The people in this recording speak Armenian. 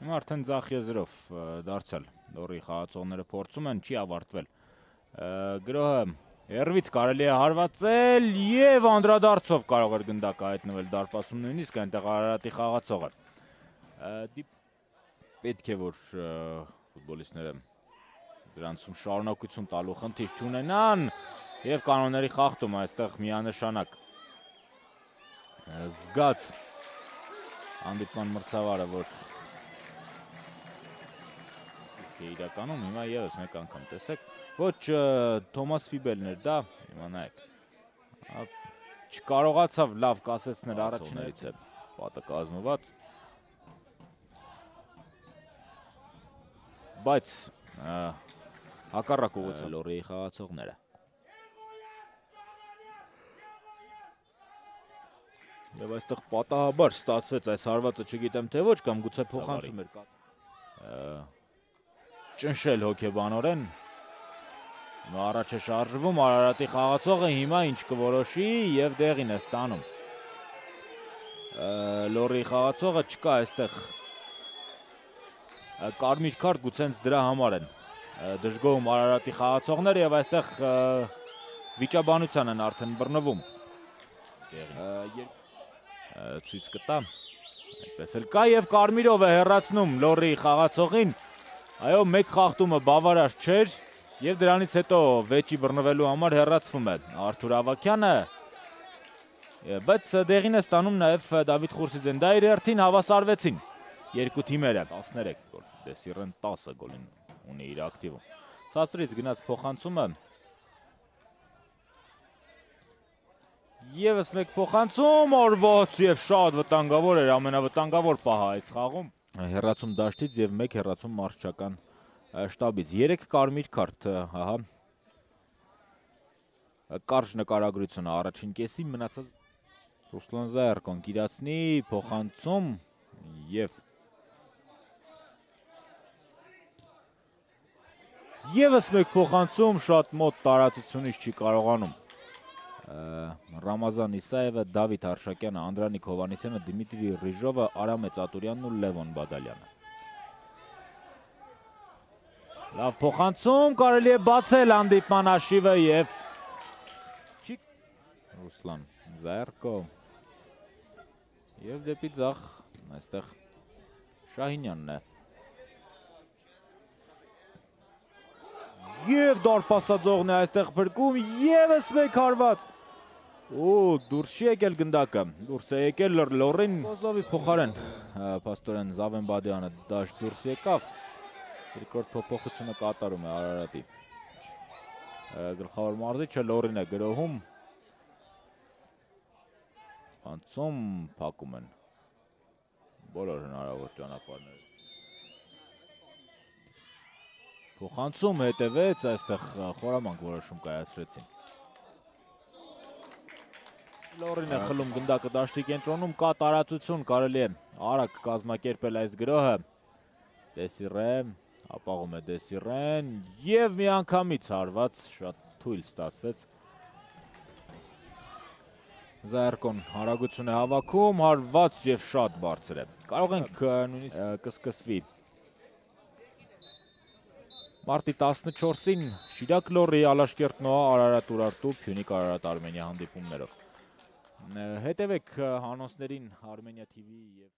Հիմա արդեն ձախ եզրով դարձել Լորի խաղացողները փորձում են, չի ավարտվել։ Գրոհը Երվից կարելի է հարվածել եւ անդրադարձով կարող էր գնդակը հայտնվել դարպասում նույնիսկ այնտեղ Արարատի խաղացողը։ Պետք է որ ֆուտբոլիստները դրանցում շարունակություն տալու խնդիր չունենան եւ կանոնների խախտում այստեղ միանշանակ զգաց հանդիպման մրցավարը, որ է իրականում, հիմա եւս մեկ անգամ տեսեք, ոչ Թոմաս Ֆիբելն էր դա, հիմա նայեք։ Չկարողացավ լավ կասեցնել առաջիններից է պատը կազմված։ Բայց հակառակ ուղղությամբ Լորիի խաղացողները Եվ այստեղ պատահաբար ստացվեց այս հարվածը, չգիտեմ թե ոչ, կամ գուցե փոխանցում էր ճնշել հոգեբանորեն։ Հիմա առաջ է շարժվում Արարատի խաղացողը, հիմա ինչ կորոշի եւ դեղին է ստանում։ Լորի խաղացողը չկա այստեղ կարմիր քարտ գուցե դրա համար են դժգոհում Արարատի խաղացողները եւ այստեղ վիճաբանության են արդեն բռնվում։ ցույց կտա։ Այդպես էլ կա եւ Կարմիրով է հերացնում Լորի խաղացողին։ Այո, մեկ խախտումը բավարար չէր եւ դրանից հետո վեճի բռնվելու համար հերացվում է Արթուր Ավակյանը։ Բայց դեղին է ստանում նաեւ Դավիթ Խուրսիձեն։ Դա իր հերթին հավասարվեցին երկու թիմերը 13 գոլ։ Դեսիրեն 10 գոլին ունի իր ակտիվում։ Ցածրից գնաց փոխանցումը Եվս մեկ փոխանցում օրվոց եւ շատ վտանգավոր էր ամենավտանգավոր պահը այս խաղում հերացում դաշտից եւ մեկ հերացում մարշչական շտաբից 3 կարմիր քարտ ահա կարճ նկարագրությունը առաջին կեսի մնացած Ռուսլան Զայրկոն կիրացնի փոխանցում եւ Եվս մեկ փոխանցում շատ մոտ տարածությունից չի կարողանում Ռամազան Իսաևը, Դավիթ Արշակյանը, Անդրանիկ Հովանեսյանը, Դիմիտրի Ռիժովը, Արամ Էծատուրյանն ու Լևոն Բադալյանը։ Լավ փոխանցում, կարելի է բացել հանդիպման հաշիվը եւ Ռուսլան Զայրկո եւ դեպի ցախ այստեղ Շահինյանն է Եվ դարպասաձողն է այստեղ փրկում, եւս մեկ հարված։ Ու դուրս չի եկել գնդակը, դուրս է եկել լորին Կոզլովի փոխարեն, պաստորեն Զավեն Բադյանը դաշ դուրս եկավ, երկրորդ փոփոխությունը կատարում է Արարատի։ Գլխավոր մարզիչը լորին է գրոհում, անցում փակում են բոլոր հնարավոր ճանապարհները։ Փոխանցում հետևեց, այստեղ խորամանկ որոշում կայացրեցին։ Լորին է խլում գնդակը դաշտի կենտրոնում, կա տարածություն, կարելի է արագ կազմակերպել այս գրոհը։ Դեսիրեն, ապաղում է Դեսիրեն եւ միանգամից հարված շատ թույլ ստացվեց։ Զայրկոն հարագություն է հավաքում, հարված եւ շատ բարձր է։ Կարող ենք նույնիսկ կսկսվի Մարտի 14-ին Շիրակ Լորի Ալաշկերտ Նոա Արարատ Ուրարտու Փյունիկ Արարատ Արմենիա հանդիպումներով Հետևեք հանոսներին Armenia TV եւ